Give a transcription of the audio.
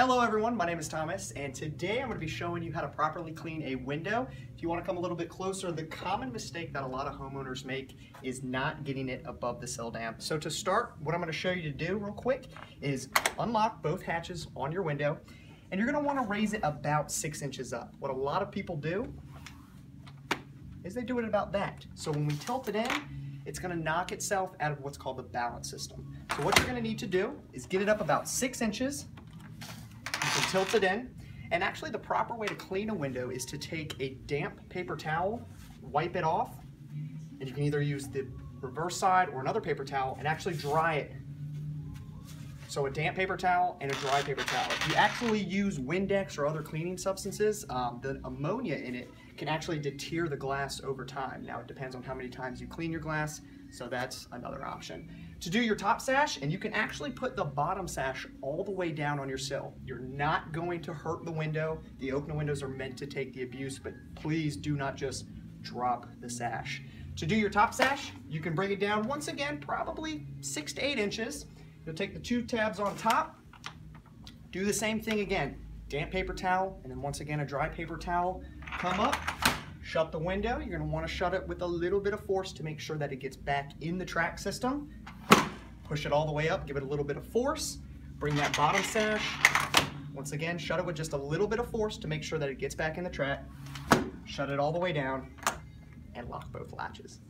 Hello everyone, my name is Thomas and today I'm going to be showing you how to properly clean a window. If you want to come a little bit closer, the common mistake that a lot of homeowners make is not getting it above the sill dam. So to start, what I'm going to show you to do real quick is unlock both hatches on your window and you're going to want to raise it about six inches up. What a lot of people do is they do it about that. So when we tilt it in, it's going to knock itself out of what's called the balance system. So what you're going to need to do is get it up about six inches tilt it in. And actually the proper way to clean a window is to take a damp paper towel, wipe it off, and you can either use the reverse side or another paper towel and actually dry it. So a damp paper towel and a dry paper towel. If you actually use Windex or other cleaning substances, um, the ammonia in it can actually deter the glass over time. Now it depends on how many times you clean your glass, so that's another option. To do your top sash, and you can actually put the bottom sash all the way down on your sill. You're not going to hurt the window. The Okna windows are meant to take the abuse, but please do not just drop the sash. To do your top sash, you can bring it down once again, probably six to eight inches. You'll take the two tabs on top, do the same thing again. Damp paper towel, and then once again a dry paper towel. Come up, shut the window. You're gonna wanna shut it with a little bit of force to make sure that it gets back in the track system. Push it all the way up, give it a little bit of force. Bring that bottom sash. Once again, shut it with just a little bit of force to make sure that it gets back in the track. Shut it all the way down and lock both latches.